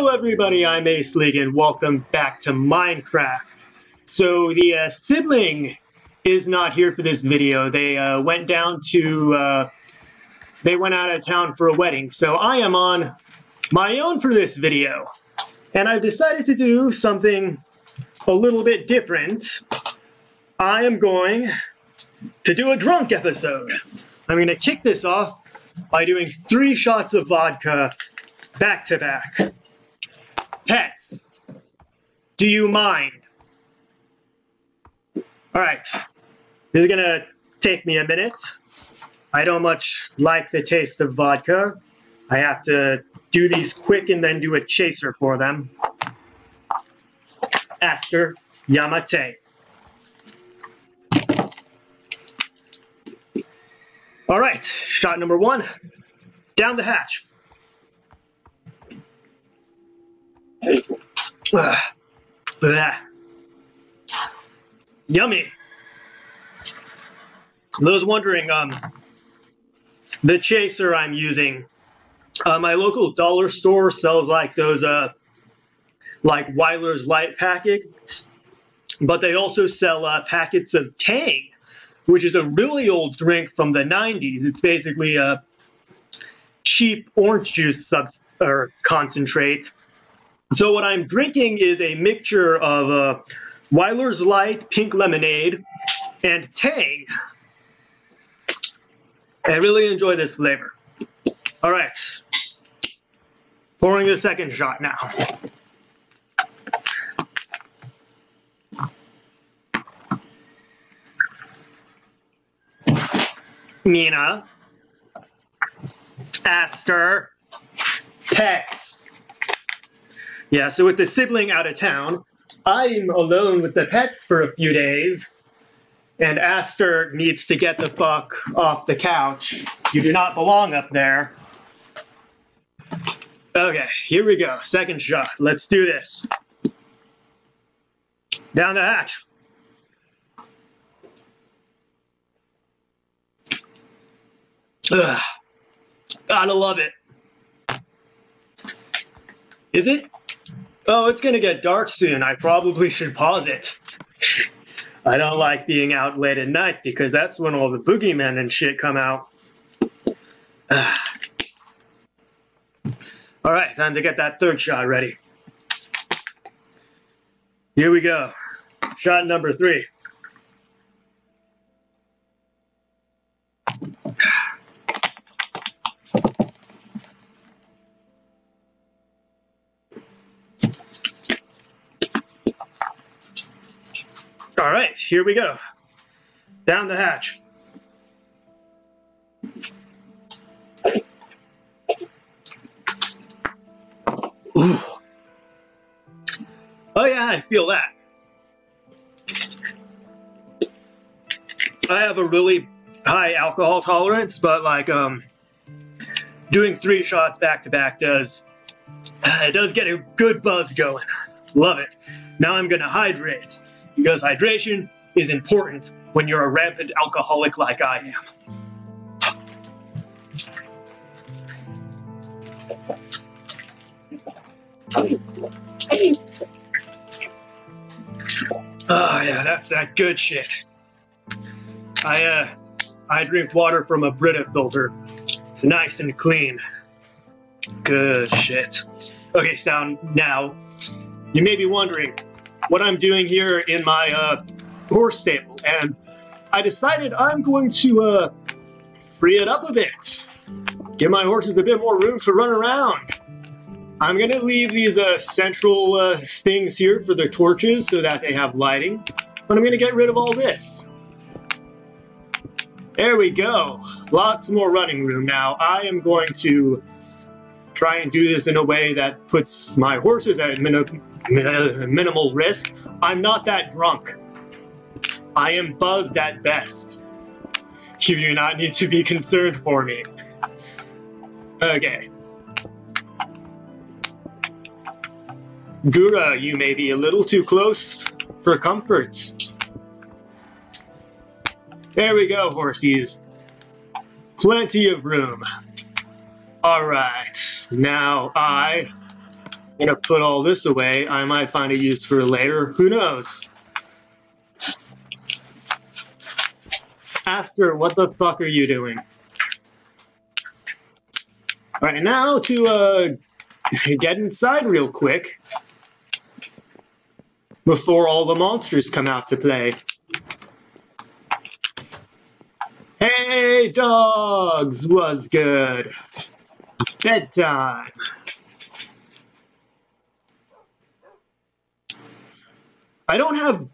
Hello everybody, I'm Acelegin and welcome back to Minecraft. So the uh, sibling is not here for this video. They uh, went down to, uh, they went out of town for a wedding. So I am on my own for this video. And I've decided to do something a little bit different. I am going to do a drunk episode. I'm going to kick this off by doing three shots of vodka back to back. Pets, do you mind? All right, this is gonna take me a minute. I don't much like the taste of vodka. I have to do these quick and then do a chaser for them. Aster Yamate. All right, shot number one, down the hatch. Yummy. Those wondering, um, the chaser I'm using, uh, my local dollar store sells like those, uh, like Wyler's Light packets, but they also sell uh, packets of Tang, which is a really old drink from the 90s. It's basically a cheap orange juice sub or concentrate so what I'm drinking is a mixture of uh, Wyler's Light Pink Lemonade and Tang. I really enjoy this flavor. All right, pouring the second shot now. Mina, Aster, Tex, yeah, so with the sibling out of town, I'm alone with the pets for a few days, and Aster needs to get the fuck off the couch. You do not belong up there. Okay, here we go. Second shot. Let's do this. Down the hatch. Ugh. Gotta love it. Is it? Oh, it's gonna get dark soon. I probably should pause it. I don't like being out late at night because that's when all the boogeymen and shit come out. all right, time to get that third shot ready. Here we go. Shot number three. All right, here we go. Down the hatch. Ooh. Oh yeah, I feel that. I have a really high alcohol tolerance, but like um doing three shots back to back does it does get a good buzz going. Love it. Now I'm gonna hydrate because hydration is important when you're a rampant alcoholic like I am. Oh yeah, that's that good shit. I uh I drink water from a Brita filter. It's nice and clean. Good shit. Okay, so now you may be wondering, what I'm doing here in my uh, horse stable, and I decided I'm going to uh, free it up a bit, give my horses a bit more room to run around. I'm going to leave these uh, central uh, things here for the torches so that they have lighting, but I'm going to get rid of all this. There we go. Lots more running room. Now, I am going to try and do this in a way that puts my horses at minimum minimal risk. I'm not that drunk. I am buzzed at best. You do not need to be concerned for me. Okay. Gura, you may be a little too close for comfort. There we go, horsies. Plenty of room. Alright, now I... am gonna put all this away. I might find a use for later. Who knows? Aster, what the fuck are you doing? Alright, now to uh, get inside real quick before all the monsters come out to play. Hey, dogs, was good. Bedtime. I don't have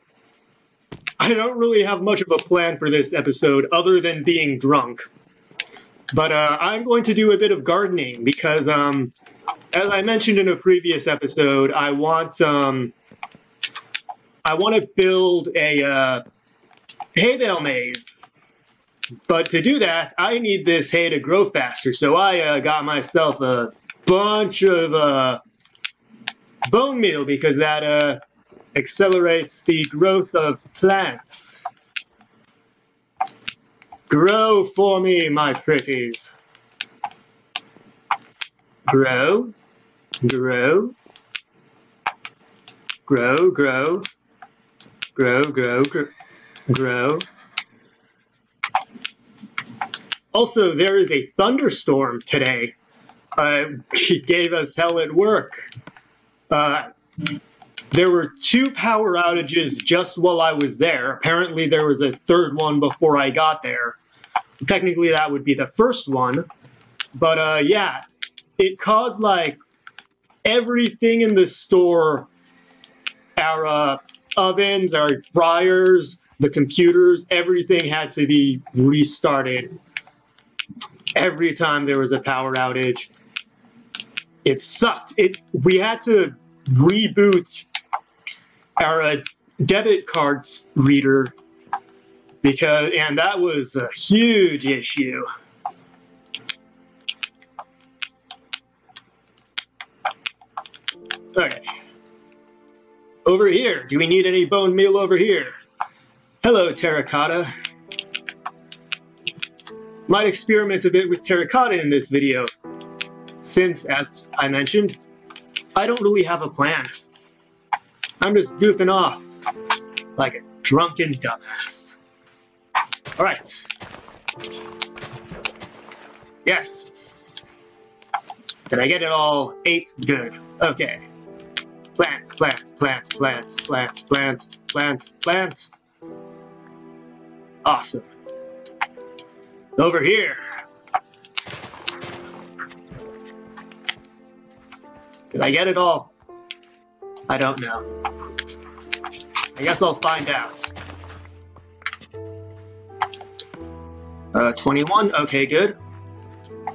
I don't really have much of a plan for this episode other than being drunk. But uh, I'm going to do a bit of gardening because, um, as I mentioned in a previous episode, I want um, I want to build a uh, hay bale maze. But to do that, I need this hay to grow faster. So I uh, got myself a bunch of uh, bone meal because that uh, accelerates the growth of plants. Grow for me, my pretties. Grow, grow, grow, grow, grow, grow, grow. Also, there is a thunderstorm today. Uh, he gave us hell at work. Uh, there were two power outages just while I was there. Apparently, there was a third one before I got there. Technically, that would be the first one. But uh, yeah, it caused like everything in the store our uh, ovens, our fryers, the computers, everything had to be restarted every time there was a power outage. It sucked. It we had to reboot our uh, debit cards reader because and that was a huge issue. Okay. Over here. Do we need any bone meal over here? Hello, terracotta. Might experiment a bit with terracotta in this video, since, as I mentioned, I don't really have a plan. I'm just goofing off like a drunken dumbass. Alright. Yes. Did I get it all? Eight? Good. Okay. Plant, plant, plant, plant, plant, plant, plant, plant. Awesome. Over here. Did I get it all? I don't know. I guess I'll find out. Uh, 21, okay, good.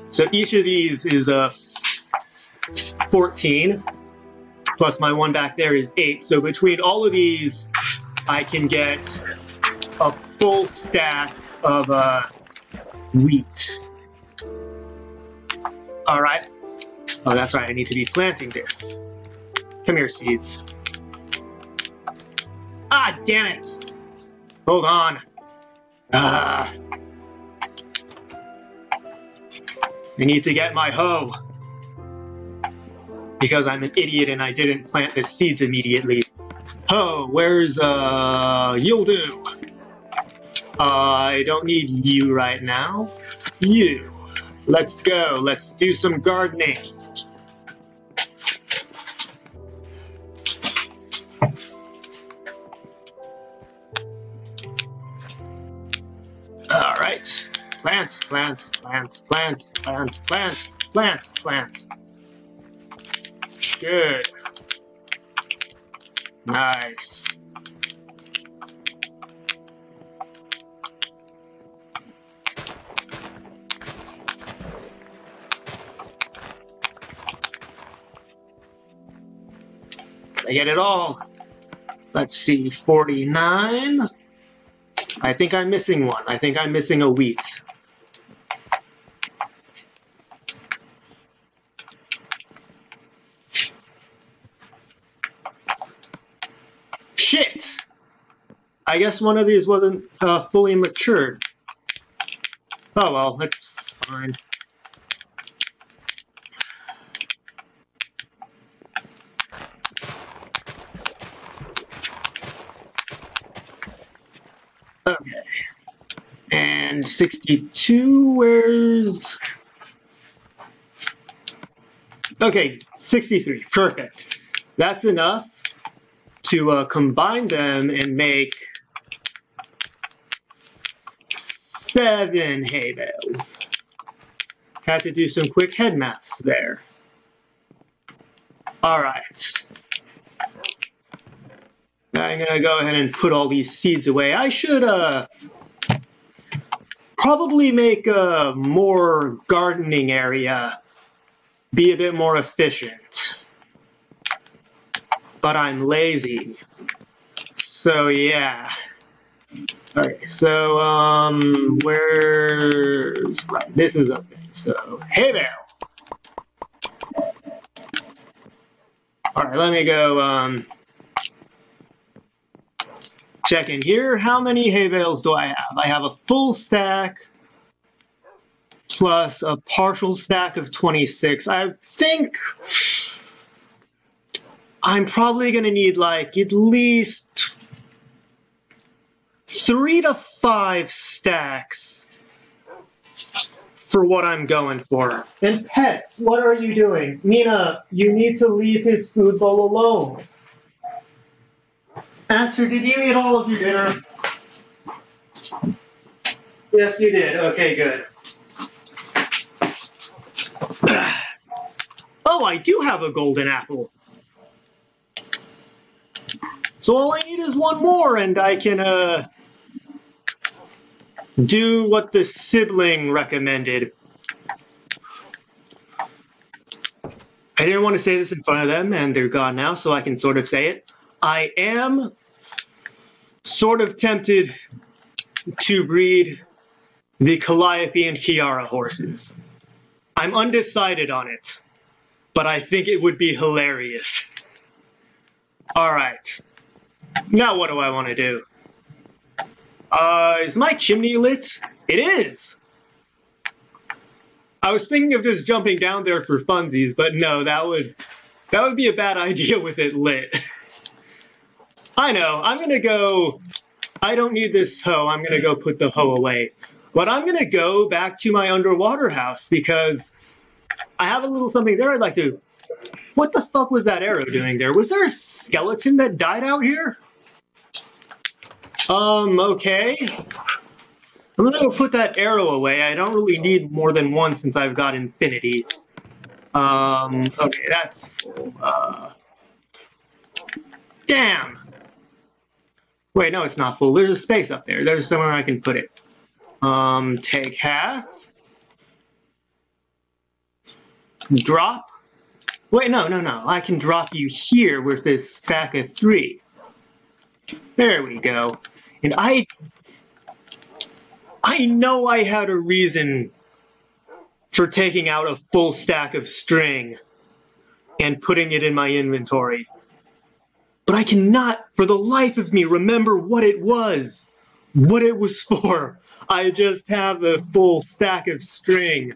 So each of these is uh, 14, plus my one back there is 8. So between all of these, I can get a full stack of uh, wheat. Alright. Oh, that's right, I need to be planting this. Come here, seeds. Ah, damn it! Hold on. Ah. I need to get my hoe. Because I'm an idiot and I didn't plant the seeds immediately. Ho, where's, uh, you'll do. Uh, I don't need you right now. You. Let's go. Let's do some gardening. Plant, plant, plant, plant, plant, plant, plant, plant. Good. Nice. I get it all. Let's see, 49. I think I'm missing one. I think I'm missing a wheat. I guess one of these wasn't uh, fully matured. Oh well, that's fine. Okay. And 62, where's... Okay, 63, perfect. That's enough to uh, combine them and make seven hay bales. Had to do some quick head maths there. All right. I'm gonna go ahead and put all these seeds away. I should uh, probably make a more gardening area be a bit more efficient. But I'm lazy. So yeah. Okay, so um where's right, this is okay. So hey there. Alright, let me go um check in here. How many hay bales do I have? I have a full stack plus a partial stack of 26. I think I'm probably going to need like at least three to five stacks for what I'm going for. And pets, what are you doing? Mina, you need to leave his food bowl alone. Aster, did you eat all of your dinner? Yes, you did. Okay, good. oh, I do have a golden apple. So all I need is one more, and I can uh, do what the sibling recommended. I didn't want to say this in front of them, and they're gone now, so I can sort of say it. I am sort of tempted to breed the Calliope and Kiara horses. I'm undecided on it, but I think it would be hilarious. All right. Now what do I want to do? Uh, is my chimney lit? It is! I was thinking of just jumping down there for funsies, but no, that would that would be a bad idea with it lit. I know. I'm to go... I don't need this hoe. I'm to go put the hoe away. But I'm to go back to my underwater house because I have a little something there I'd like to... What the fuck was that arrow doing there? Was there a skeleton that died out here? Um, okay. I'm to go put that arrow away. I don't really need more than one since I've got infinity. Um, okay, that's full. Uh, damn. Wait, no, it's not full. There's a space up there. There's somewhere I can put it. Um, take half. Drop. Wait, no, no, no. I can drop you here with this stack of three. There we go. And I... I know I had a reason for taking out a full stack of string and putting it in my inventory but I cannot for the life of me remember what it was, what it was for. I just have a full stack of string.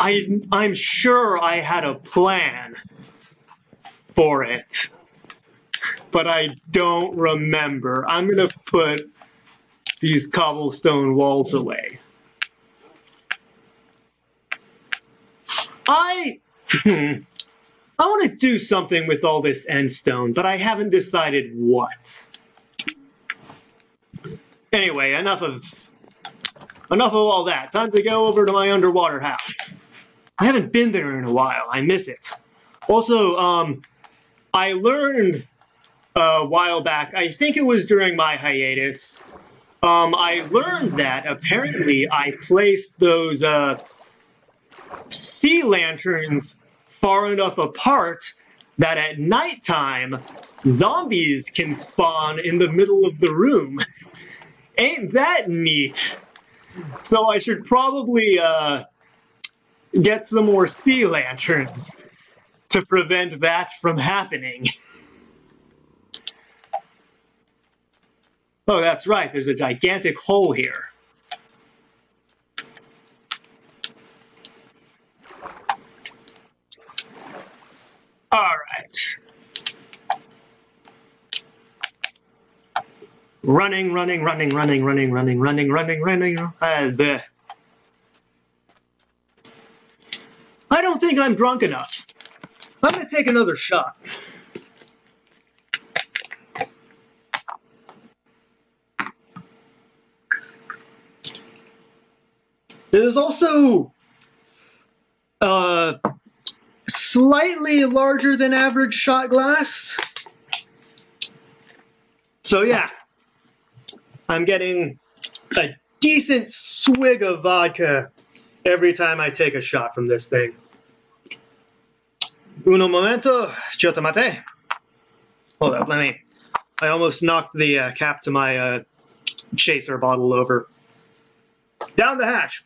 I, I'm sure I had a plan for it, but I don't remember. I'm going to put these cobblestone walls away. I, I want to do something with all this endstone, but I haven't decided what. Anyway, enough of enough of all that. Time to go over to my underwater house. I haven't been there in a while. I miss it. Also, um, I learned a while back, I think it was during my hiatus, um, I learned that apparently I placed those uh, sea lanterns far enough apart that at nighttime, zombies can spawn in the middle of the room. Ain't that neat? So I should probably uh, get some more sea lanterns to prevent that from happening. oh, that's right, there's a gigantic hole here. All right. Running, running, running, running, running, running, running, running, running. Uh. I don't think I'm drunk enough. I'm gonna take another shot. There's also a slightly larger than average shot glass. So yeah, I'm getting a decent swig of vodka every time I take a shot from this thing. Uno momento, chotomate. Hold up, let me. I almost knocked the uh, cap to my uh, chaser bottle over. Down the hatch.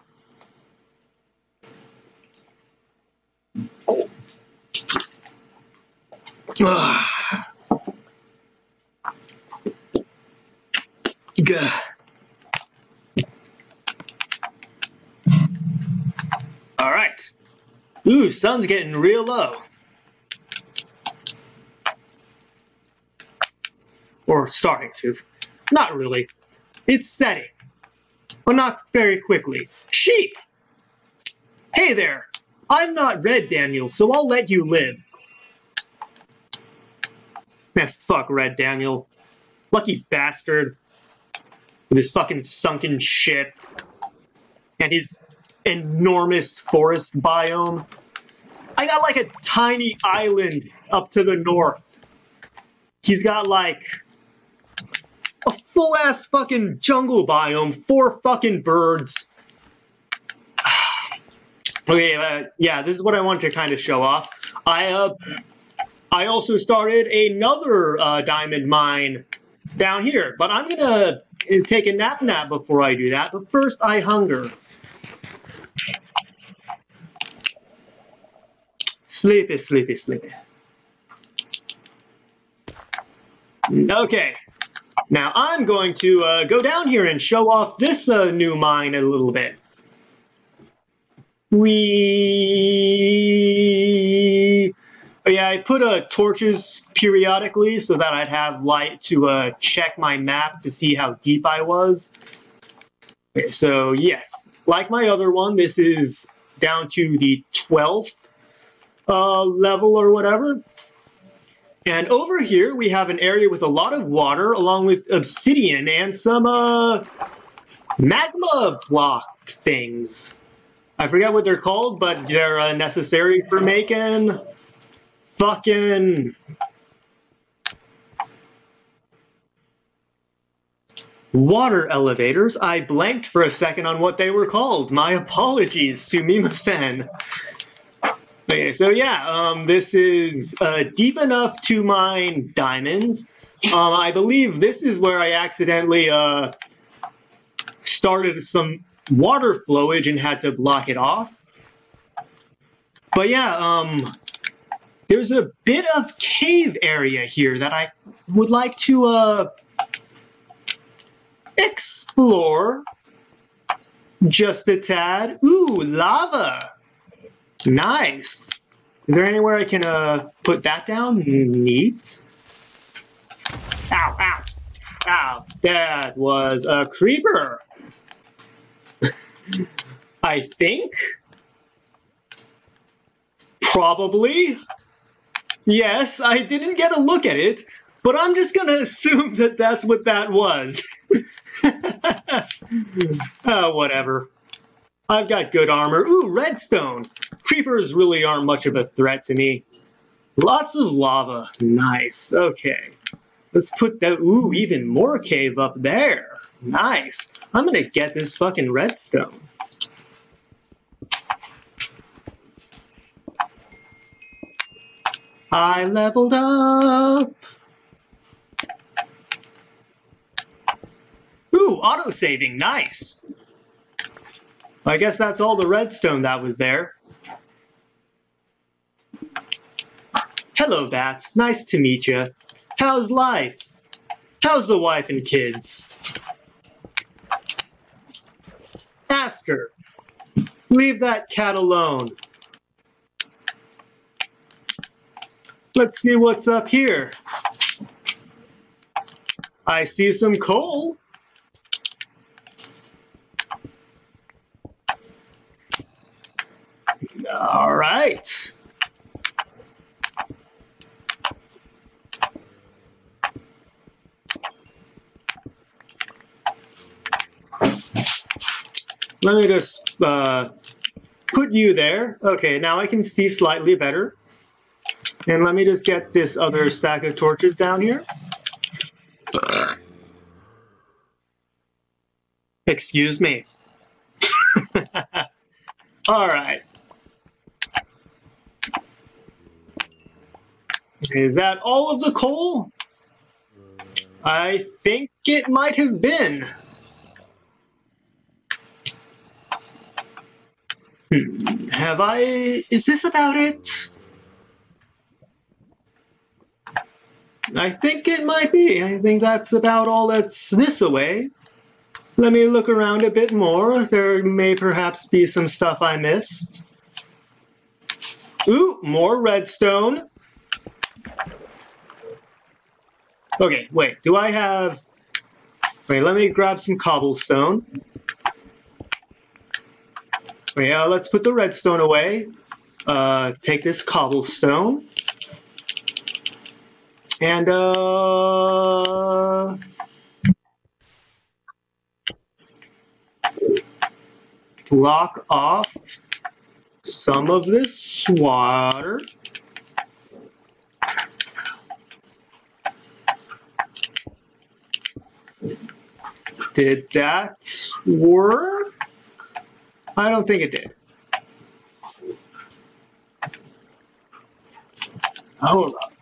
Gah. All right. Ooh, sun's getting real low. Or starting to. Not really. It's setting. But not very quickly. Sheep! Hey there! I'm not Red Daniel, so I'll let you live. Man, fuck Red Daniel. Lucky bastard. With his fucking sunken shit. And his enormous forest biome. I got like a tiny island up to the north. He's got like a full ass fucking jungle biome, four fucking birds. okay, uh, yeah, this is what I wanted to kind of show off. I uh, I also started another uh, diamond mine down here, but I'm gonna take a nap nap before I do that. But first, I hunger. Sleepy, sleepy, sleepy. Okay. Now I'm going to uh, go down here and show off this uh, new mine a little bit. We... Yeah, I put uh, torches periodically so that I'd have light to uh, check my map to see how deep I was. Okay, so yes, like my other one, this is down to the 12th uh, level or whatever. And over here, we have an area with a lot of water, along with obsidian and some uh, magma block things. I forget what they're called, but they're uh, necessary for making fucking water elevators. I blanked for a second on what they were called. My apologies, Sumima-sen. Okay, so yeah, um, this is uh, deep enough to mine diamonds. Um, I believe this is where I accidentally uh, started some water flowage and had to block it off. But yeah, um, there's a bit of cave area here that I would like to uh, explore just a tad. Ooh, lava. Nice. Is there anywhere I can uh, put that down? Neat. Ow, ow, ow. That was a creeper. I think. Probably. Yes, I didn't get a look at it, but I'm just going to assume that that's what that was. oh, whatever. I've got good armor. Ooh, redstone. Creepers really aren't much of a threat to me. Lots of lava. Nice. Okay. Let's put that. Ooh, even more cave up there. Nice. I'm gonna get this fucking redstone. I leveled up. Ooh, auto-saving. Nice. I guess that's all the redstone that was there. Hello, Bat. Nice to meet you. How's life? How's the wife and kids? Ask her. Leave that cat alone. Let's see what's up here. I see some coal. All right. Let me just uh, put you there. Okay, now I can see slightly better. And let me just get this other stack of torches down here. Excuse me. All right. Is that all of the coal? I think it might have been. Hmm, have I... Is this about it? I think it might be. I think that's about all that's this away. Let me look around a bit more. There may perhaps be some stuff I missed. Ooh, more redstone. Okay, wait, do I have... Wait, let me grab some cobblestone. Wait, uh, let's put the redstone away. Uh, take this cobblestone. And, uh... Block off some of this water. Did that work? I don't think it did. Hold up.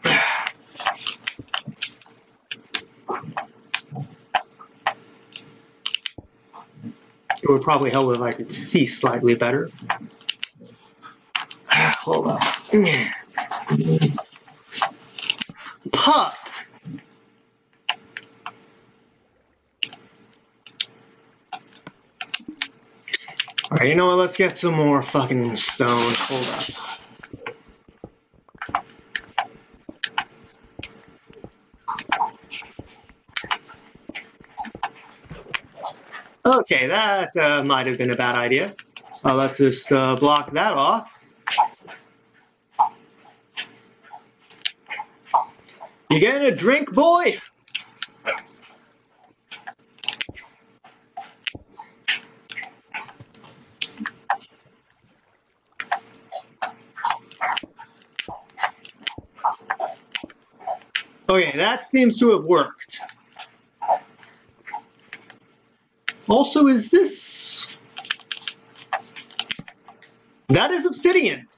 It would probably help if I could see slightly better. Hold up. Pup! Alright, you know what? Let's get some more fucking stone. Hold up. Okay, that uh, might have been a bad idea. Uh, let's just uh, block that off. You getting a drink, boy? Okay, that seems to have worked. Also, is this... That is obsidian.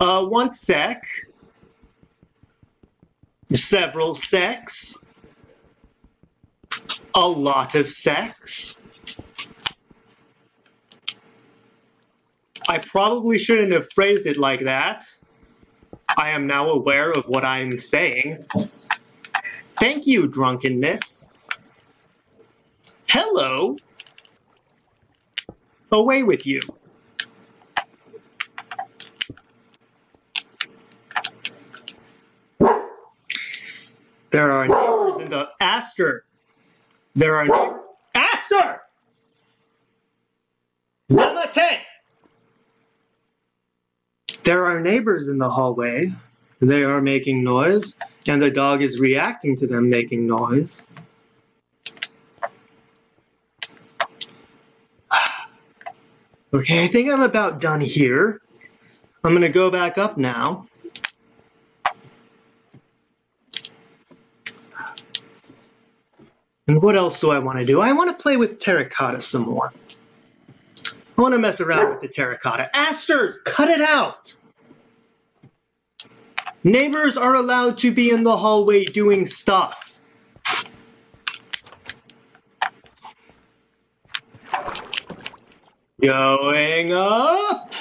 Uh, one sec. Several secs. A lot of secs. I probably shouldn't have phrased it like that. I am now aware of what I'm saying. Thank you, drunkenness. Hello. Away with you. There are neighbors in the Aster. There are. Aster! Yamate! There are neighbors in the hallway. They are making noise, and the dog is reacting to them making noise. Okay, I think I'm about done here. I'm going to go back up now. And what else do I want to do? I want to play with terracotta some more. I want to mess around with the terracotta. Aster, cut it out! Neighbors are allowed to be in the hallway doing stuff. Going up.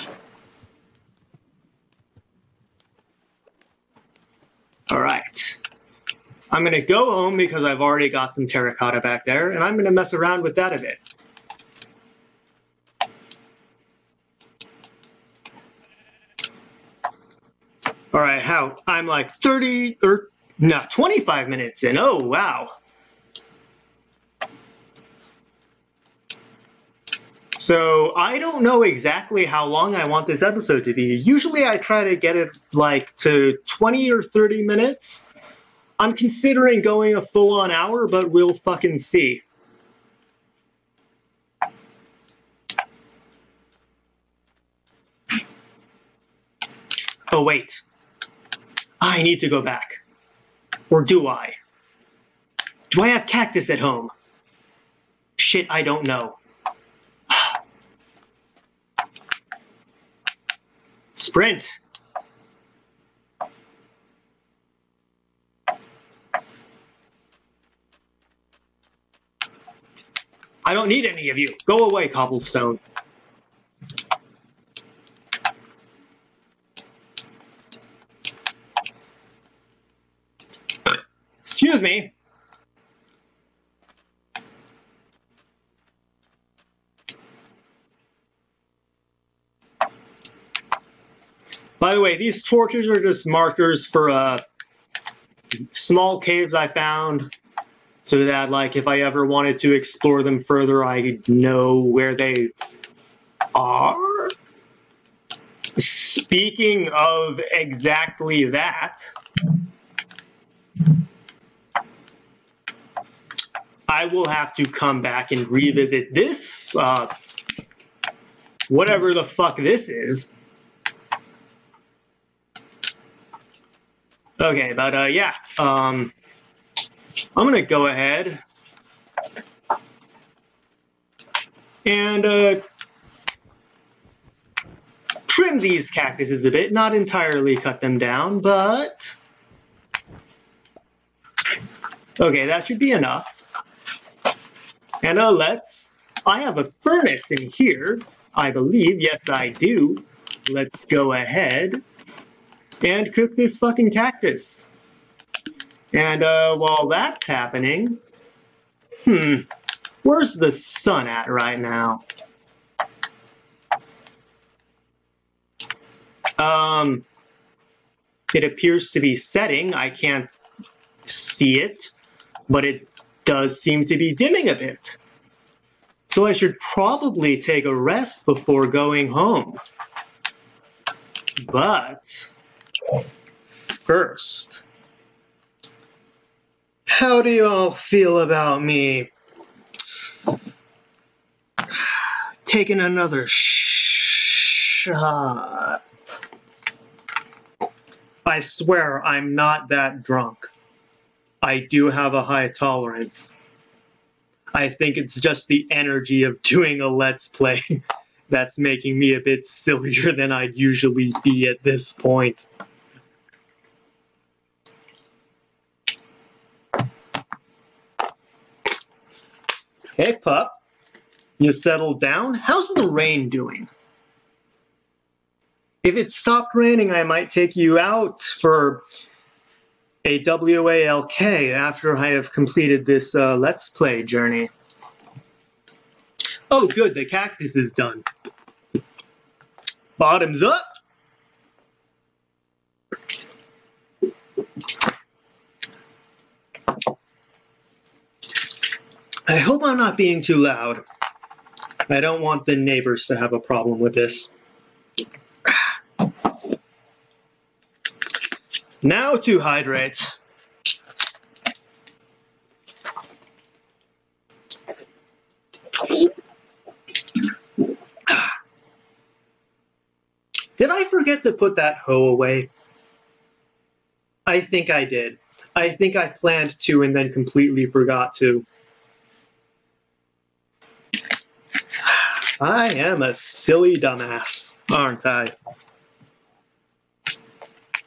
All right. I'm going to go home because I've already got some terracotta back there, and I'm going to mess around with that a bit. All right, how? I'm like 30 er, or no, 25 minutes in. Oh, wow. So I don't know exactly how long I want this episode to be. Usually I try to get it like to 20 or 30 minutes. I'm considering going a full on hour, but we'll fucking see. Oh, wait. I need to go back. Or do I? Do I have cactus at home? Shit, I don't know. Sprint. I don't need any of you. Go away, cobblestone. Excuse me. By the way, these torches are just markers for uh, small caves I found so that like if I ever wanted to explore them further, I know where they are. Speaking of exactly that, I will have to come back and revisit this, uh, whatever the fuck this is. Okay, but uh, yeah, um, I'm gonna go ahead and uh, trim these cactuses a bit, not entirely cut them down, but okay, that should be enough. And uh, let's, I have a furnace in here, I believe, yes I do. Let's go ahead and cook this fucking cactus. And uh, while that's happening, hmm, where's the sun at right now? Um, it appears to be setting. I can't see it, but it does seem to be dimming a bit. So I should probably take a rest before going home. But first, how do you all feel about me taking another shot? I swear I'm not that drunk. I do have a high tolerance. I think it's just the energy of doing a Let's Play that's making me a bit sillier than I'd usually be at this point. Hey, pup. You settled down? How's the rain doing? If it stopped raining, I might take you out for a WALK after I have completed this uh, Let's Play journey. Oh, good, the cactus is done. Bottoms up. I hope I'm not being too loud. I don't want the neighbors to have a problem with this. Now to hydrate. Did I forget to put that hoe away? I think I did. I think I planned to and then completely forgot to. I am a silly dumbass, aren't I?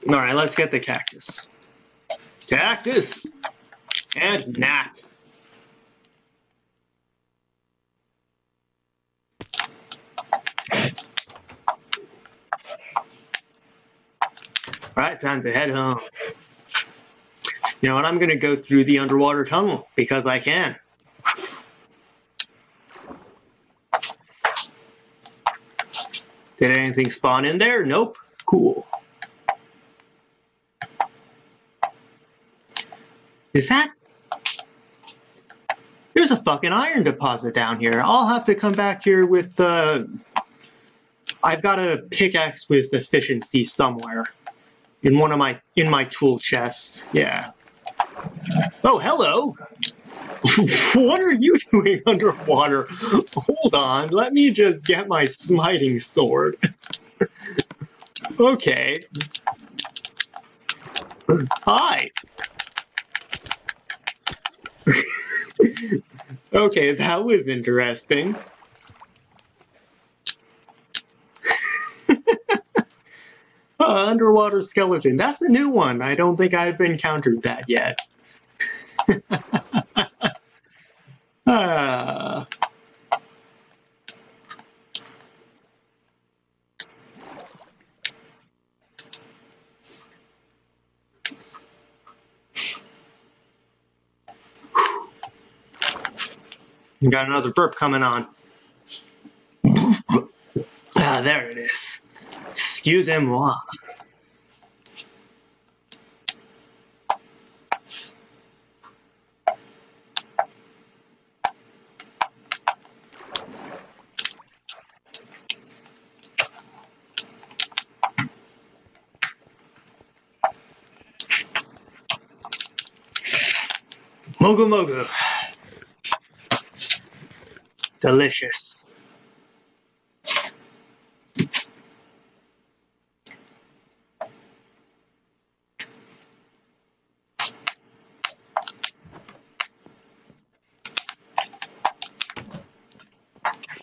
All right, let's get the cactus. Cactus and nap. All right, time to head home. You know what? I'm going to go through the underwater tunnel because I can. Did anything spawn in there? Nope. Cool. Is that? There's a fucking iron deposit down here. I'll have to come back here with the... I've got a pickaxe with efficiency somewhere. In one of my... in my tool chests. Yeah. Oh, hello! what are you doing underwater? Hold on, let me just get my smiting sword. okay. Hi! okay, that was interesting. underwater skeleton. That's a new one. I don't think I've encountered that yet. You got another burp coming on. ah, there it is. Excusez-moi. Mogu Mogu. Delicious.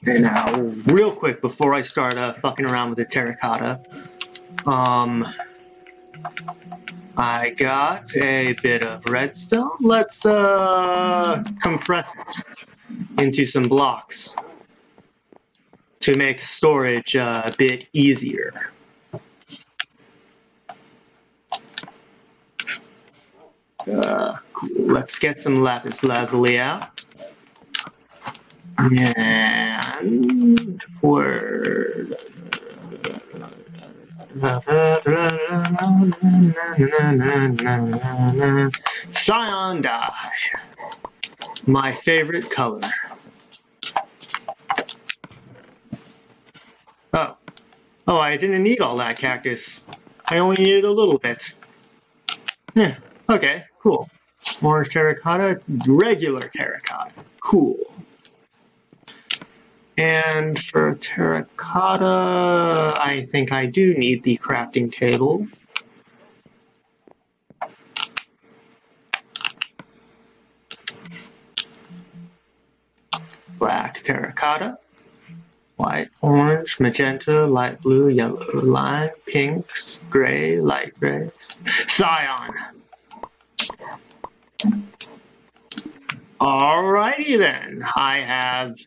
Okay, now, real quick before I start uh, fucking around with the terracotta, um, I got a bit of redstone. Let's uh, compress it into some blocks to make storage uh, a bit easier. Uh, cool. Let's get some lapis lazuli out. And word. Cyan dye. My favorite color. Oh. Oh, I didn't need all that cactus. I only needed a little bit. Yeah, okay, cool. Orange terracotta, regular terracotta. Cool. And for terracotta, I think I do need the crafting table. Black terracotta, white, orange, magenta, light blue, yellow, lime, pinks, gray, light grays, cyan. Alrighty then, I have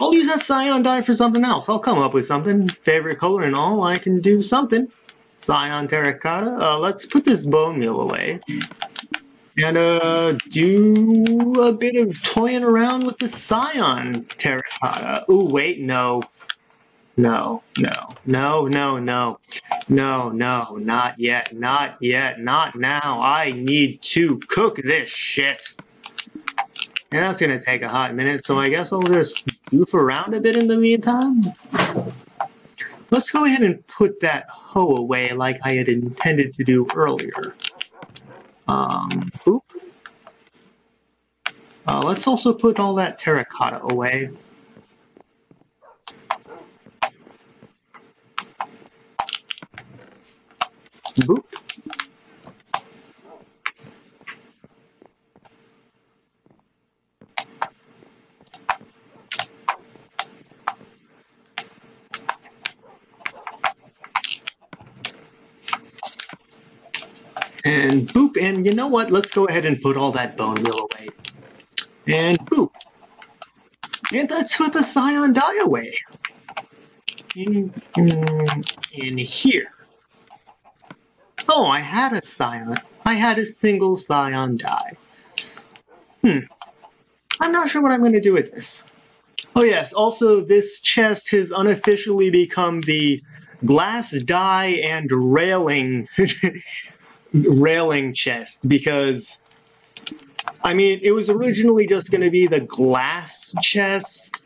I'll use that cyan dye for something else. I'll come up with something. Favorite color and all, I can do something. Cyan terracotta. Uh, let's put this bone meal away. And uh, do a bit of toying around with the cyan terracotta. Oh, wait, no. No, no, no, no, no, no, no, not yet, not yet, not now. I need to cook this shit. And that's going to take a hot minute, so I guess I'll just goof around a bit in the meantime. Let's go ahead and put that hoe away like I had intended to do earlier. Um, boop. Uh, let's also put all that terracotta away. Boop. And you know what? Let's go ahead and put all that bone meal away. And boop. And let's the cyan dye away. In, in, here. Oh, I had a cyan. I had a single cyan dye. Hmm. I'm not sure what I'm going to do with this. Oh yes, also this chest has unofficially become the glass dye and railing railing chest because I mean, it was originally just going to be the glass chest,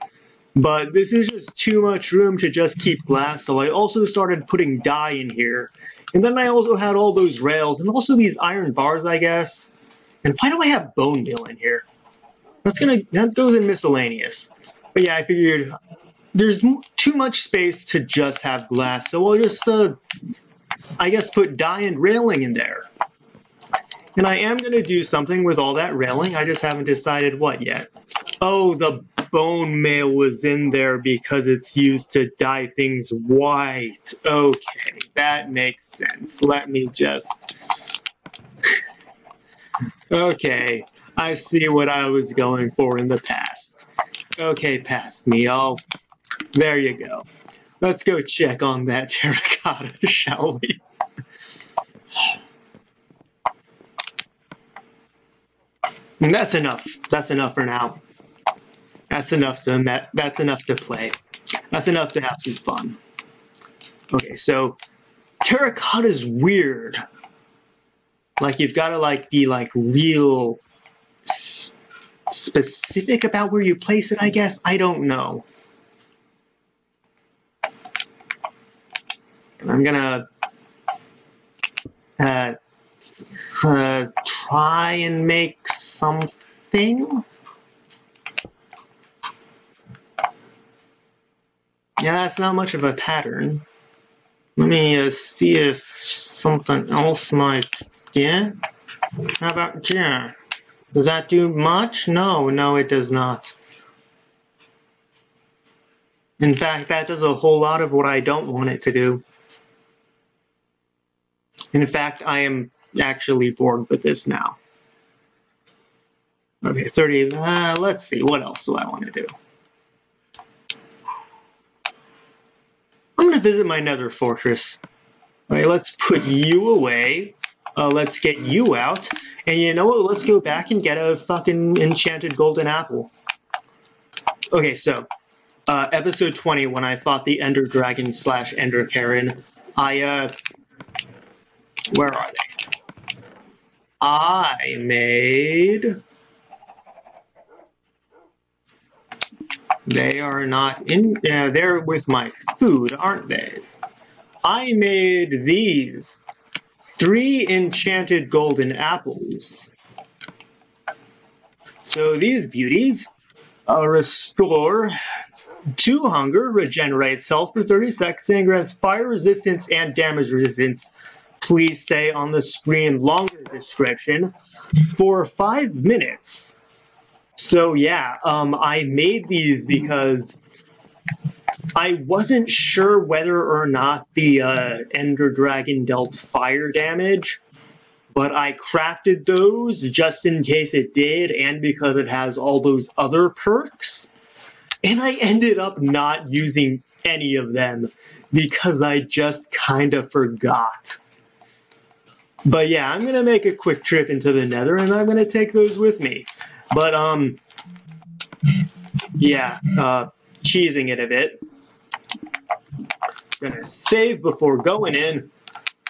but this is just too much room to just keep glass, so I also started putting dye in here. And then I also had all those rails, and also these iron bars, I guess. And why do I have bone meal in here? That's gonna, that goes in miscellaneous. But yeah, I figured there's too much space to just have glass, so I'll just, uh, I guess, put dye and railing in there. And I am going to do something with all that railing. I just haven't decided what yet. Oh, the bone meal was in there because it's used to dye things white. Okay, that makes sense. Let me just... okay, I see what I was going for in the past. Okay, past me. Oh, there you go. Let's go check on that terracotta, shall we? And that's enough. That's enough for now. That's enough to that, that's enough to play. That's enough to have some fun. Okay, so terracotta's weird. Like you've got to like be like real specific about where you place it, I guess. I don't know. I'm gonna uh, uh, try and make something. Yeah, that's not much of a pattern. Let me uh, see if something else might. Yeah? How about yeah? Does that do much? No, no, it does not. In fact, that does a whole lot of what I don't want it to do. In fact, I am actually bored with this now. Okay, 30, uh, let's see, what else do I want to do? I'm going to visit my nether fortress. All right, let's put you away. Uh, let's get you out. And you know what? Let's go back and get a fucking enchanted golden apple. Okay, so uh, episode 20, when I fought the Ender Dragon slash Ender Karen, I, uh, where are they? I made They are not in, uh, they're with my food, aren't they? I made these three enchanted golden apples. So these beauties uh, restore two hunger, regenerate health for 30 seconds, and grants fire resistance and damage resistance. Please stay on the screen longer description for five minutes. So yeah, um, I made these because I wasn't sure whether or not the uh, Ender Dragon dealt fire damage, but I crafted those just in case it did, and because it has all those other perks. And I ended up not using any of them because I just kind of forgot. But yeah, I'm to make a quick trip into the nether and I'm to take those with me. But um, yeah, uh, cheesing it a bit. Gonna save before going in,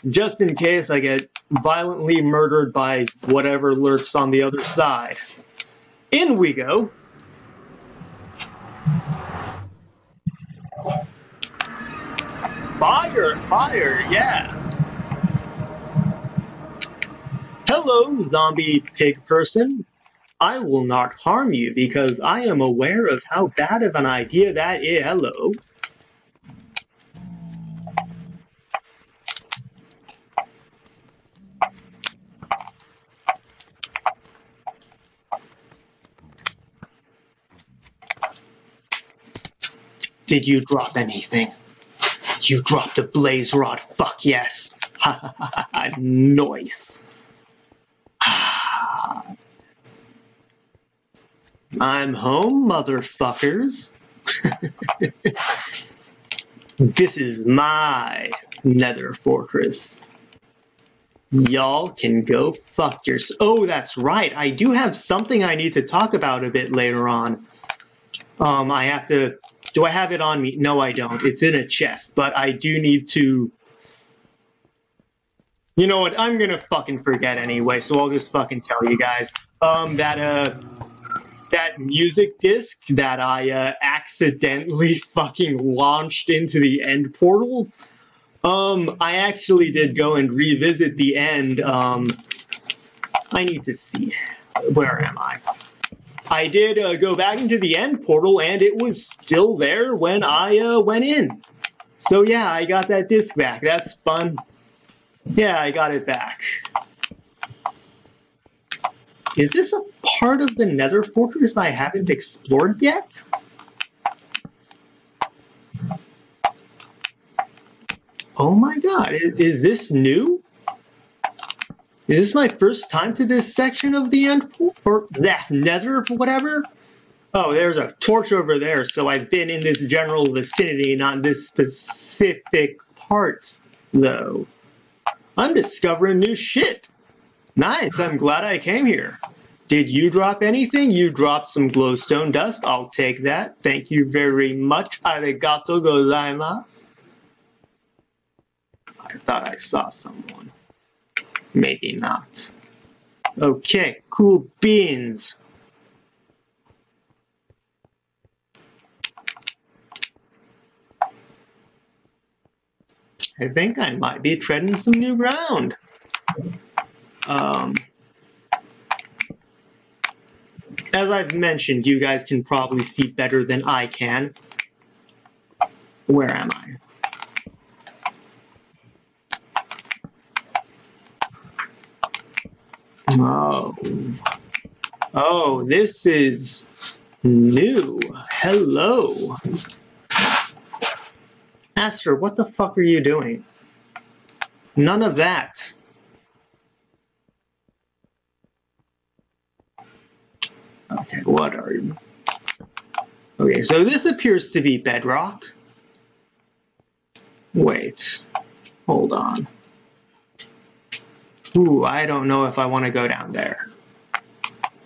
just in case I get violently murdered by whatever lurks on the other side. In we go. Fire, fire, yeah. Hello, zombie pig person. I will not harm you because I am aware of how bad of an idea that is. Hello. Did you drop anything? You dropped a blaze rod. Fuck yes. Ha ha ha ha. Nice. I'm home, motherfuckers. this is my nether fortress. Y'all can go fuck yourself. Oh, that's right. I do have something I need to talk about a bit later on. Um, I have to. Do I have it on me? No, I don't. It's in a chest, but I do need to You know what? I'm gonna fucking forget anyway, so I'll just fucking tell you guys. Um, that uh, that music disc that I uh, accidentally fucking launched into the end portal. Um, I actually did go and revisit the end. Um, I need to see. Where am I? I did uh, go back into the end portal, and it was still there when I uh, went in. So yeah, I got that disc back. That's fun. Yeah, I got it back. Is this a part of the Nether Fortress I haven't explored yet? Oh my god, is this new? Is this my first time to this section of the end or that nether or whatever? Oh, there's a torch over there, so I've been in this general vicinity, not this specific part, though. I'm discovering new shit. Nice, I'm glad I came here. Did you drop anything? You dropped some glowstone dust. I'll take that. Thank you very much. Arigato gozaimasu. I thought I saw someone. Maybe not. Okay, cool beans. I think I might be treading some new ground. Um, as I've mentioned, you guys can probably see better than I can. Where am I? Oh. Oh, this is new. Hello. Aster, what the fuck are you doing? None of that. Okay, what are you? Okay, so this appears to be bedrock. Wait, hold on. Ooh, I don't know if I want to go down there.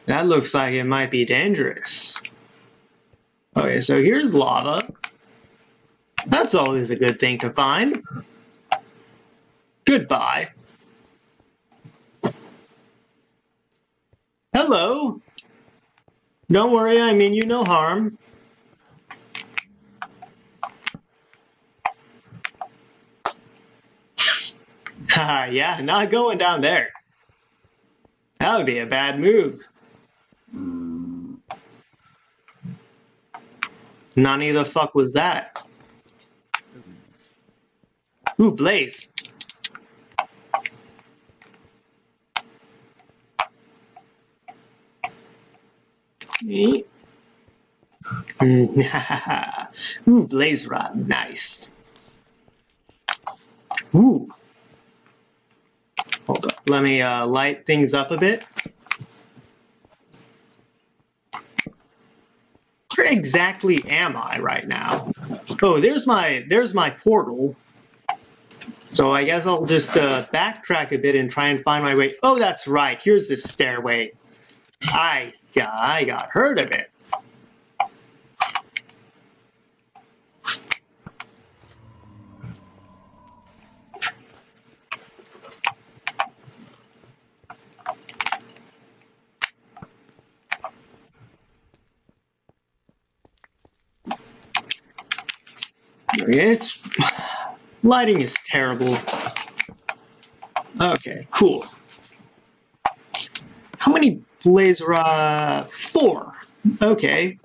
That looks like it might be dangerous. Okay, so here's lava. That's always a good thing to find. Goodbye. Hello. Don't worry, I mean you no harm. yeah, not going down there. That would be a bad move. Nani the fuck was that? Ooh, Blaze. Ooh, Blaze Rod, nice. Ooh. Hold up, let me uh, light things up a bit. Where exactly am I right now? Oh, there's my there's my portal. So I guess I'll just uh, backtrack a bit and try and find my way. Oh, that's right. Here's this stairway. I, I got heard of it. It's lighting is terrible. Okay, cool. How many uh, four? Okay.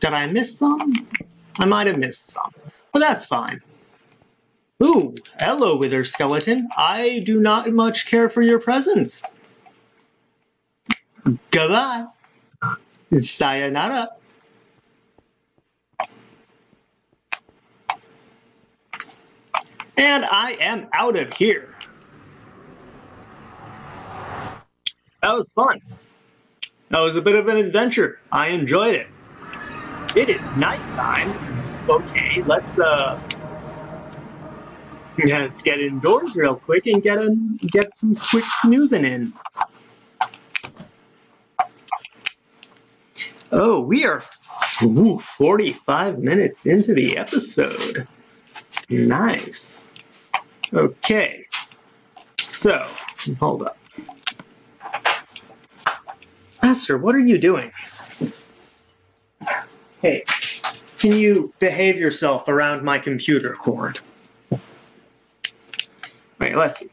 Did I miss some? I might have missed some, but that's fine. Ooh, hello, Wither Skeleton. I do not much care for your presence. Goodbye. Sayonara. And I am out of here. That was fun. That was a bit of an adventure. I enjoyed it. It is nighttime. Okay, let's uh let's get indoors real quick and get a, get some quick snoozing in. Oh, we are ooh, 45 minutes into the episode. Nice. Okay. So, hold up. Master, what are you doing? Hey, can you behave yourself around my computer cord? Wait, let's see.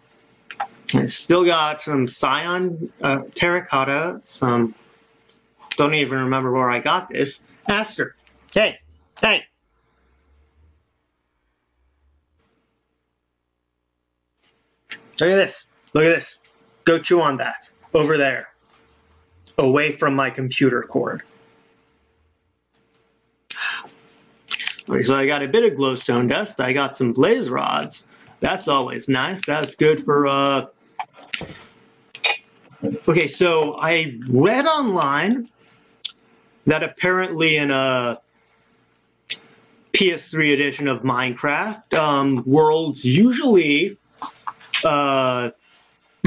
I still got some cyan uh, terracotta, some. Don't even remember where I got this. Aster, hey, hey. Look at this. Look at this. Go chew on that. Over there. Away from my computer cord. So I got a bit of glowstone dust. I got some blaze rods. That's always nice. That's good for, uh... Okay, so I read online that apparently in a PS3 edition of Minecraft, um, worlds usually uh,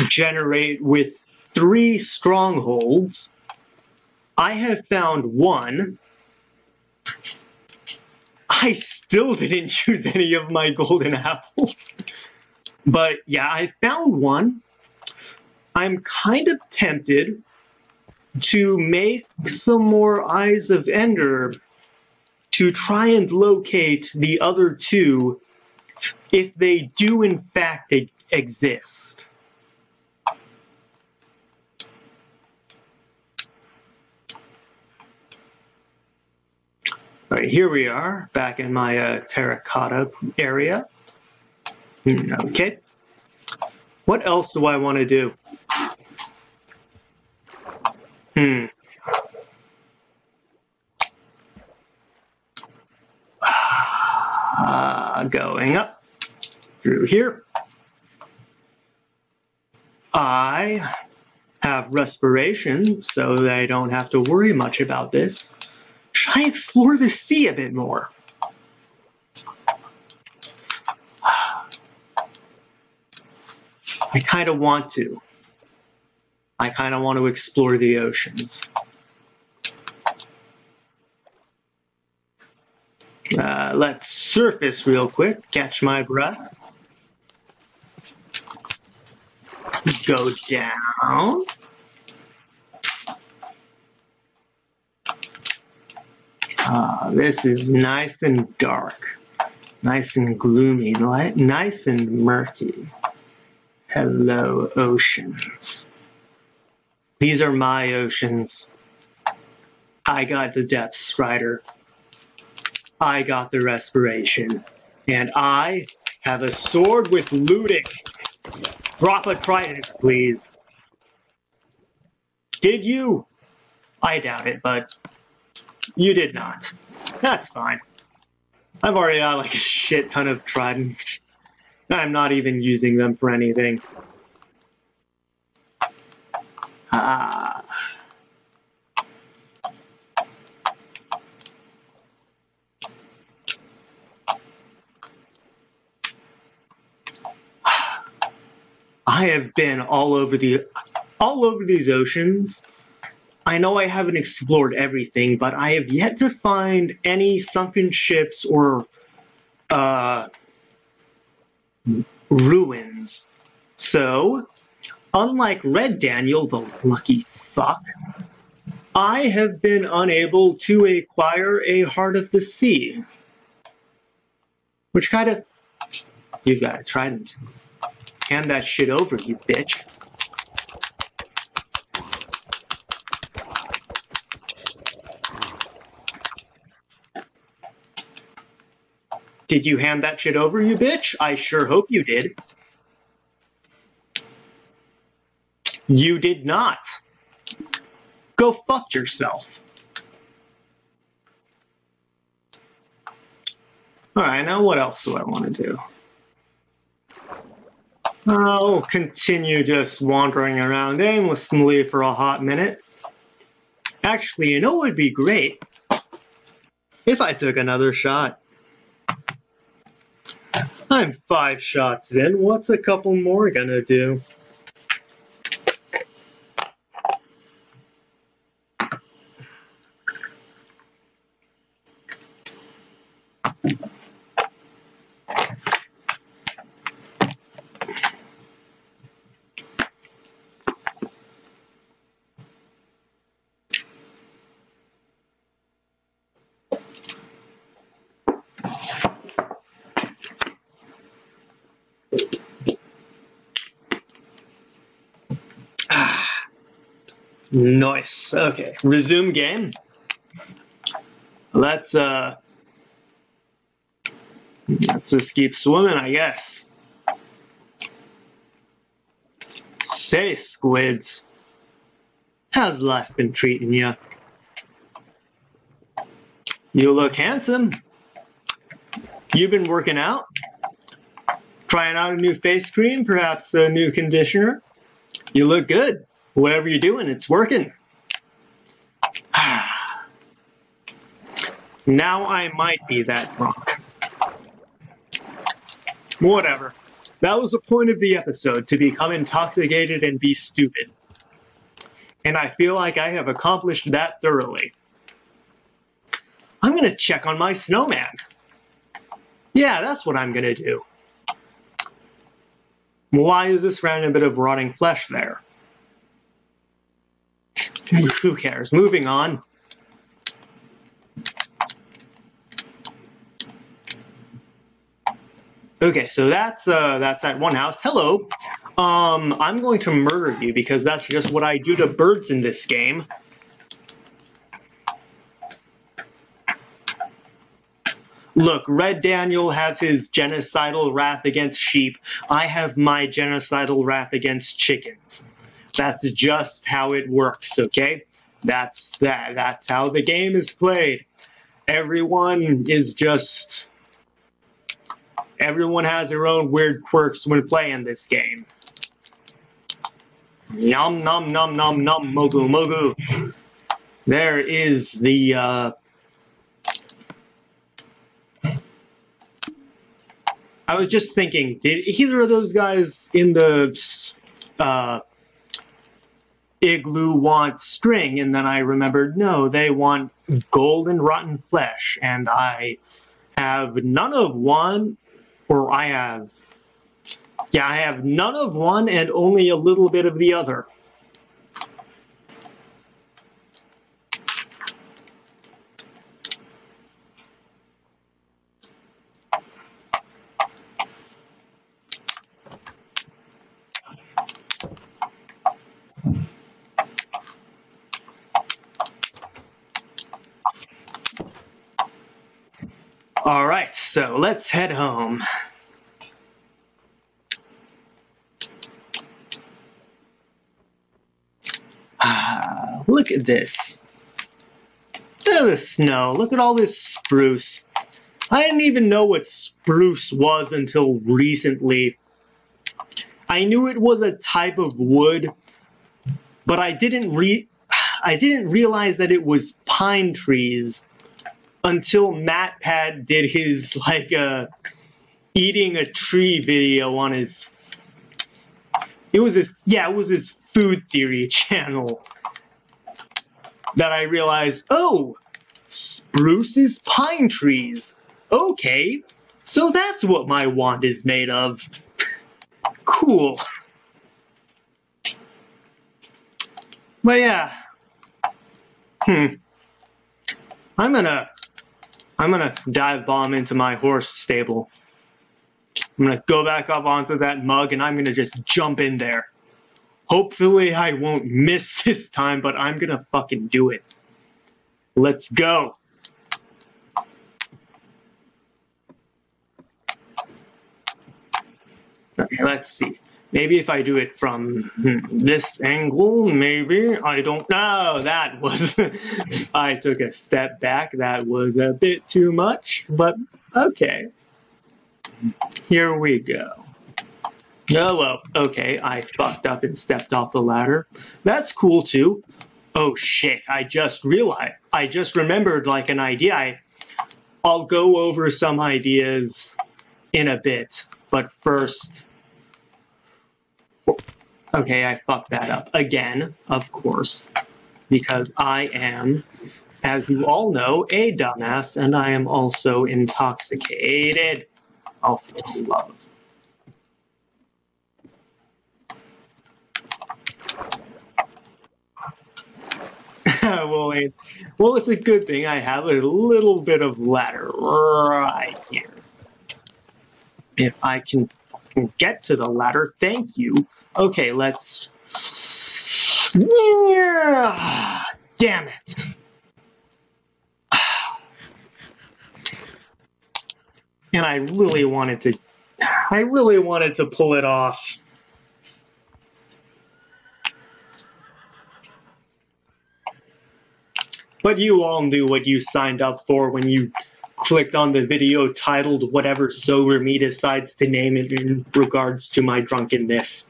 generate with three strongholds. I have found one. I still didn't use any of my golden apples. But yeah, I found one. I'm kind of tempted to make some more Eyes of Ender to try and locate the other two if they do in fact exist. All right, here we are, back in my uh, terracotta area. Okay. What else do I want to do? Hmm. Uh, going up through here. I have respiration so that I don't have to worry much about this. I explore the sea a bit more? I kind of want to. I kind of want to explore the oceans. Uh, let's surface real quick, catch my breath. Go down. Ah, this is nice and dark, nice and gloomy, nice and murky. Hello, oceans. These are my oceans. I got the depth strider. I got the respiration. And I have a sword with Looting. Drop a trident, please. Did you? I doubt it, but you did not. That's fine. I've already got like a shit ton of tridents. I'm not even using them for anything. Ah. I have been all over the all over these oceans. I know I haven't explored everything, but I have yet to find any sunken ships or uh, ruins. So, unlike Red Daniel, the lucky fuck, I have been unable to acquire a Heart of the Sea. Which kind of... You've got a trident. Hand that shit over, you bitch. Did you hand that shit over, you bitch? I sure hope you did. You did not. Go fuck yourself. Alright, now what else do I want to do? I'll continue just wandering around aimlessly for a hot minute. Actually, you know what would be great? If I took another shot. I'm five shots in. What's a couple more gonna do? Okay, resume game. Let's uh, let's just keep swimming, I guess. Say, squids, how's life been treating you? You look handsome. You've been working out, trying out a new face cream, perhaps a new conditioner. You look good. Whatever you're doing, it's working. Now I might be that drunk. Whatever. That was the point of the episode, to become intoxicated and be stupid. And I feel like I have accomplished that thoroughly. I'm gonna check on my snowman. Yeah, that's what I'm gonna do. Why is this random bit of rotting flesh there? Who cares? Moving on. Okay, so that's uh, that's that one house. Hello. Um, I'm going to murder you because that's just what I do to birds in this game. Look, Red Daniel has his genocidal wrath against sheep. I have my genocidal wrath against chickens. That's just how it works, okay? That's that. That's how the game is played. Everyone is just everyone has their own weird quirks when playing this game. Yum num num num num mogu mogu. There is the uh, I was just thinking, did either of those guys in the uh, igloo want string? And then I remembered, no, they want golden rotten flesh. And I have none of one, or I have, yeah, I have none of one and only a little bit of the other. All right, so let's head home. Look at this. Look at the snow. Look at all this spruce. I didn't even know what spruce was until recently. I knew it was a type of wood, but I didn't re I didn't realize that it was pine trees until MatPat did his like uh, eating a tree video on his. It was his yeah, it was his food theory channel that I realized. Oh, spruce is pine trees. Okay, so that's what my wand is made of. cool. But yeah. Hmm. I'm gonna I'm gonna dive bomb into my horse stable. I'm gonna go back up onto that mug and I'm gonna just jump in there. Hopefully I won't miss this time, but I'm gonna fucking do it. Let's go. Let's see. Maybe if I do it from this angle, maybe, I don't know. That was, I took a step back. That was a bit too much, but okay. Here we go. Oh, well, okay, I fucked up and stepped off the ladder. That's cool too. Oh shit, I just realized, I just remembered like an idea. I, I'll go over some ideas in a bit, but first, Okay, I fucked that up again, of course, because I am, as you all know, a dumbass, and I am also intoxicated. Oh, I'll feel love. well, it, well, it's a good thing I have a little bit of ladder right here. If I can get to the ladder. Thank you. Okay, let's Yeah, damn it. And I really wanted to, I really wanted to pull it off. But you all knew what you signed up for when you clicked on the video titled whatever sober me decides to name it in regards to my drunkenness.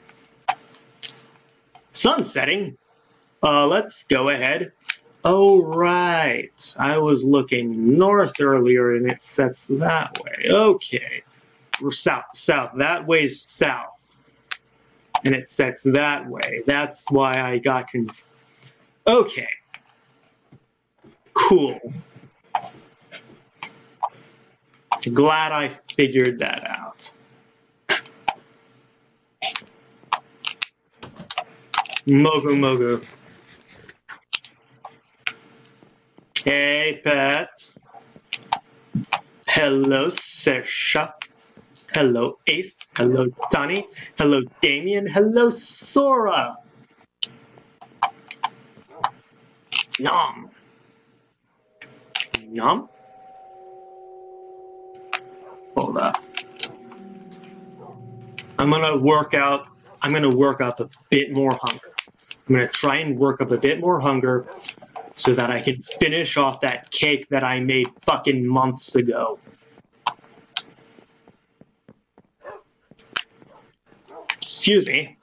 Sunsetting. Uh, let's go ahead. Oh, right. I was looking north earlier and it sets that way. Okay. South, south. That way's south. And it sets that way. That's why I got confused. Okay. Cool. Glad I figured that out. Mogu Mogu. Hey, pets. Hello, Sersha. Hello, Ace. Hello, Donnie. Hello, Damien. Hello, Sora. Nom. Nom. Hold up. I'm gonna work out. I'm gonna work up a bit more hunger. I'm gonna try and work up a bit more hunger so that I can finish off that cake that I made fucking months ago. Excuse me.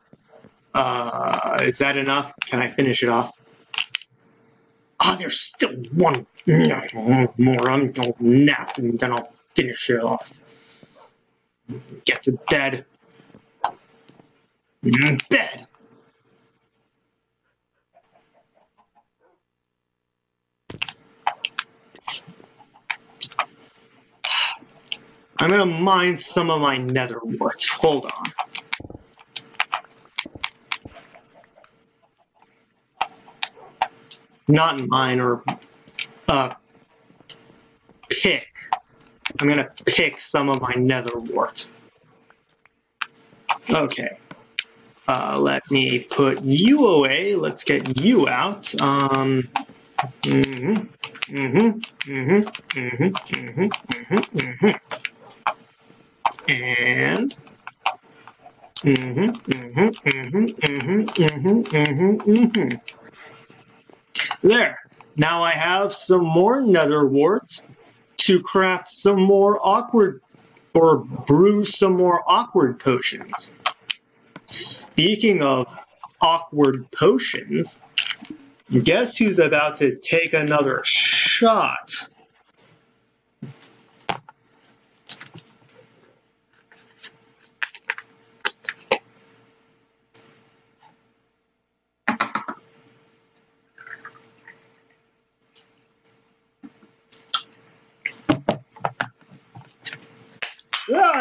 Uh, is that enough? Can I finish it off? Oh, there's still one more. I'm going nap and then I'll finish it off. Get to bed. Mm-hmm. Bed. I'm gonna mine some of my nether warts. Hold on. Not mine or uh, pick. I'm gonna pick some of my nether wart. Okay. Uh, let me put you away. Let's get you out. Um, mm-hmm, mm-hmm, mm-hmm, mm-hmm, mm-hmm, mm-hmm, mm-hmm and mm-hmm, mm-hmm, mm-hmm, mm-hmm, mm-hmm, mm-hmm. There. Now I have some more nether warts to craft some more awkward or brew some more awkward potions. Speaking of awkward potions, guess who's about to take another shot?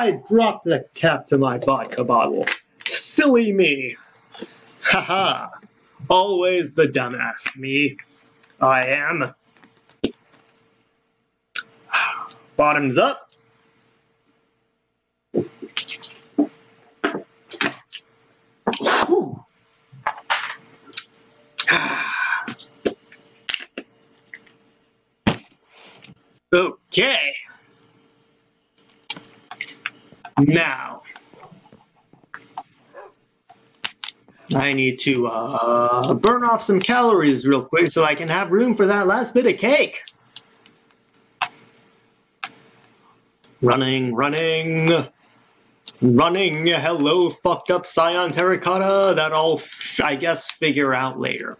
I dropped the cap to my vodka bottle. Silly me. Haha. Always the dumbass me. I am. Bottoms up. okay. Now, I need to uh, burn off some calories real quick so I can have room for that last bit of cake. Running, running, running. Hello, fucked up Cyan Terracotta. That I'll, I guess, figure out later.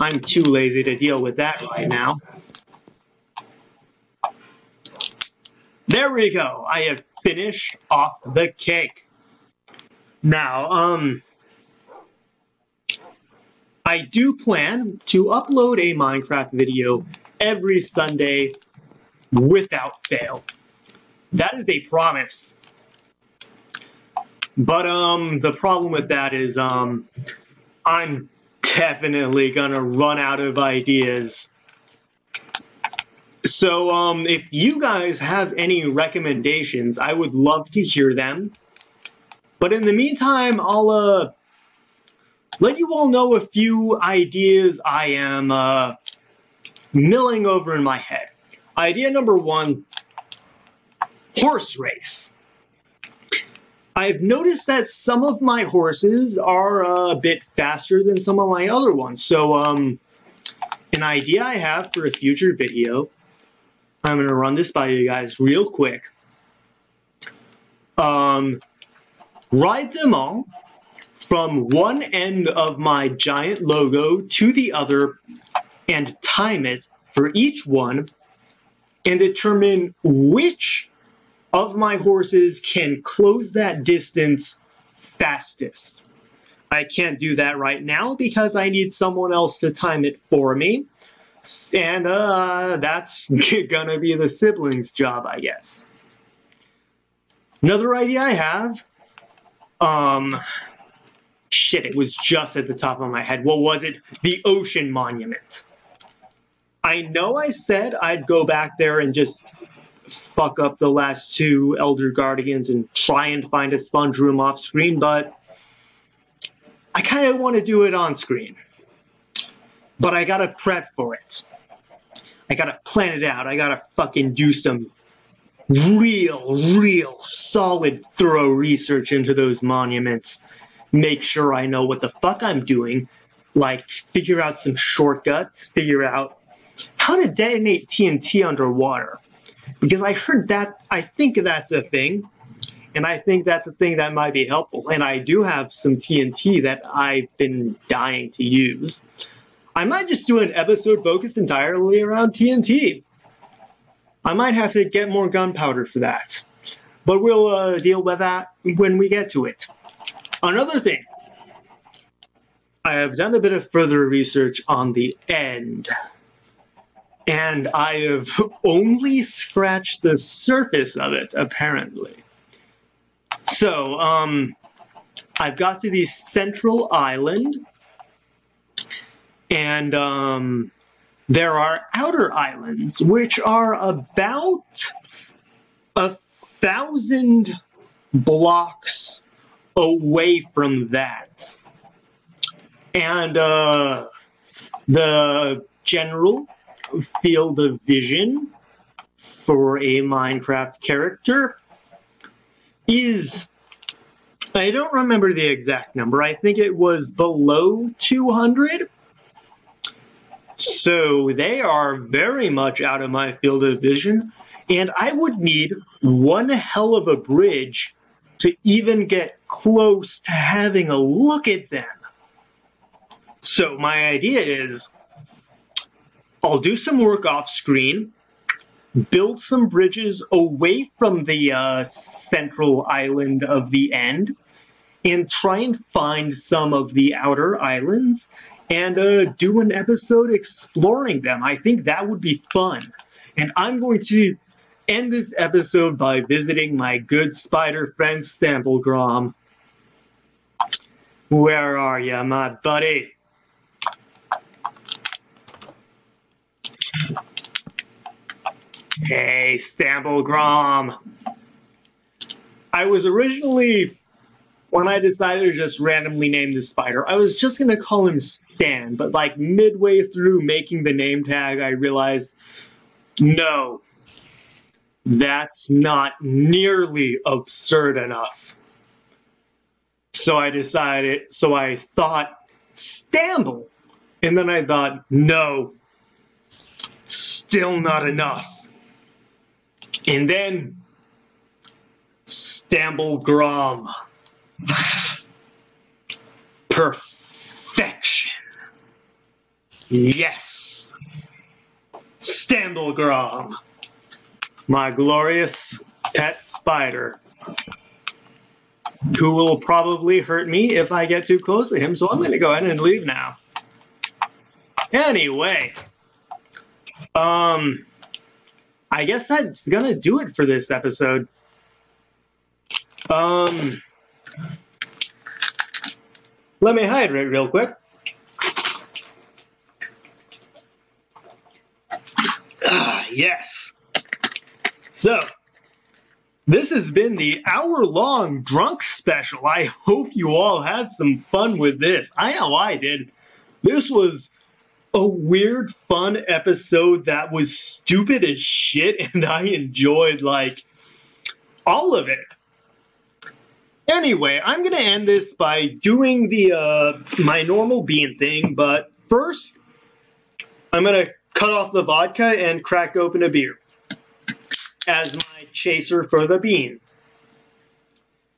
I'm too lazy to deal with that right now. There we go. I have finished off the cake. Now, um, I do plan to upload a Minecraft video every Sunday without fail. That is a promise. But um, the problem with that is um, I'm definitely gonna run out of ideas so, um, if you guys have any recommendations, I would love to hear them. But in the meantime, I'll uh, let you all know a few ideas I am uh, milling over in my head. Idea number one horse race. I've noticed that some of my horses are a bit faster than some of my other ones. So, um, an idea I have for a future video, I'm going to run this by you guys real quick. Um, ride them all from one end of my giant logo to the other and time it for each one and determine which of my horses can close that distance fastest. I can't do that right now because I need someone else to time it for me. And uh, that's gonna be the siblings' job, I guess. Another idea I have, um, shit, it was just at the top of my head. What was it? The Ocean Monument. I know I said I'd go back there and just fuck up the last two Elder Guardians and try and find a sponge room off screen, but I kind of want to do it on screen. But I gotta prep for it. I gotta plan it out. I gotta fucking do some real, real solid, thorough research into those monuments. Make sure I know what the fuck I'm doing. Like, figure out some shortcuts, figure out how to detonate TNT underwater. Because I heard that, I think that's a thing, and I think that's a thing that might be helpful. And I do have some TNT that I've been dying to use. I might just do an episode focused entirely around TNT. I might have to get more gunpowder for that. But we'll uh, deal with that when we get to it. Another thing, I have done a bit of further research on the end. And I have only scratched the surface of it, apparently. So, um, I've got to the central island, and um, there are outer islands, which are about a thousand blocks away from that. And uh, the general field of vision for a Minecraft character is I don't remember the exact number. I think it was below 200. So they are very much out of my field of vision, and I would need one hell of a bridge to even get close to having a look at them. So my idea is I'll do some work off screen, build some bridges away from the uh, central island of the end, and try and find some of the outer islands and uh, do an episode exploring them. I think that would be fun. And I'm going to end this episode by visiting my good spider friend Stamblegrom. Where are you, my buddy? Hey, Stamblegrom. I was originally, when I decided to just randomly name this spider, I was just going to call him Stan, but like midway through making the name tag, I realized, no, that's not nearly absurd enough. So I decided, so I thought, Stamble. And then I thought, no, still not enough. And then Stamblegrom. Perfection. Yes. Stamblegrom. My glorious pet spider. Who will probably hurt me if I get too close to him, so I'm going to go ahead and leave now. Anyway. Um, I guess that's gonna do it for this episode. Um, let me hydrate real quick. Ah, yes. So, this has been the hour long drunk special. I hope you all had some fun with this. I know I did. This was a weird, fun episode that was stupid as shit, and I enjoyed like all of it. Anyway, I'm gonna end this by doing the uh, my normal bean thing, but first I'm gonna cut off the vodka and crack open a beer as my chaser for the beans.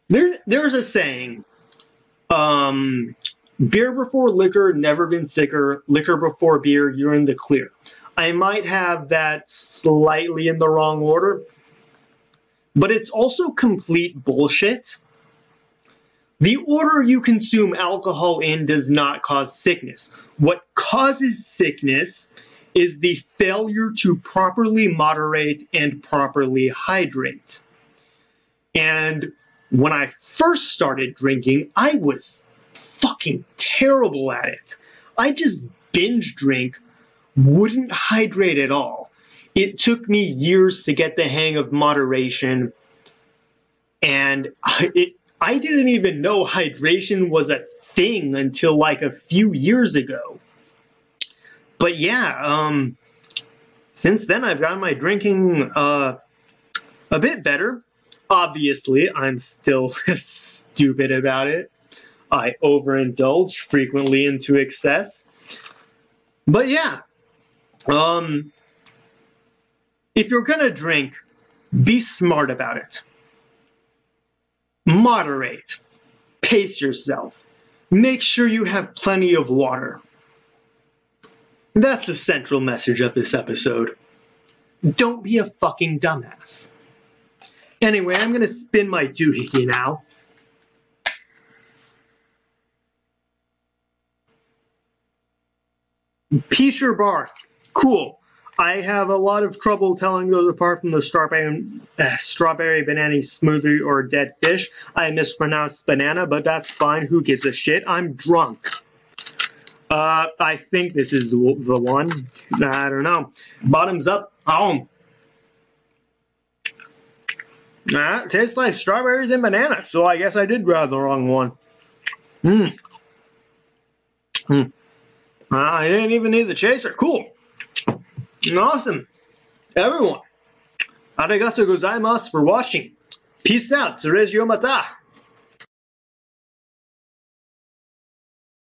There, there's a saying, um, beer before liquor, never been sicker, liquor before beer, you're in the clear. I might have that slightly in the wrong order, but it's also complete bullshit. The order you consume alcohol in does not cause sickness. What causes sickness is the failure to properly moderate and properly hydrate. And when I first started drinking, I was fucking terrible at it. I just binge drink, wouldn't hydrate at all. It took me years to get the hang of moderation, and I, it, I didn't even know hydration was a thing until like a few years ago but yeah, um, since then I've gotten my drinking uh, a bit better. Obviously, I'm still stupid about it. I overindulge frequently into excess. But yeah, um, if you're gonna drink, be smart about it. Moderate. Pace yourself. Make sure you have plenty of water. That's the central message of this episode. Don't be a fucking dumbass. Anyway, I'm gonna spin my doohickey now. Peach or Barf. Cool. I have a lot of trouble telling those apart from the strawberry, uh, strawberry banana smoothie or dead fish. I mispronounced banana, but that's fine. Who gives a shit? I'm drunk. Uh, I think this is the, one. I don't know. Bottoms up. Home. Nah, tastes like strawberries and bananas, so I guess I did grab the wrong one. Hmm. Hmm. I didn't even need the chaser. Cool. Awesome. Everyone. Arigato gozaimasu for watching. Peace out. Tsurejo mata.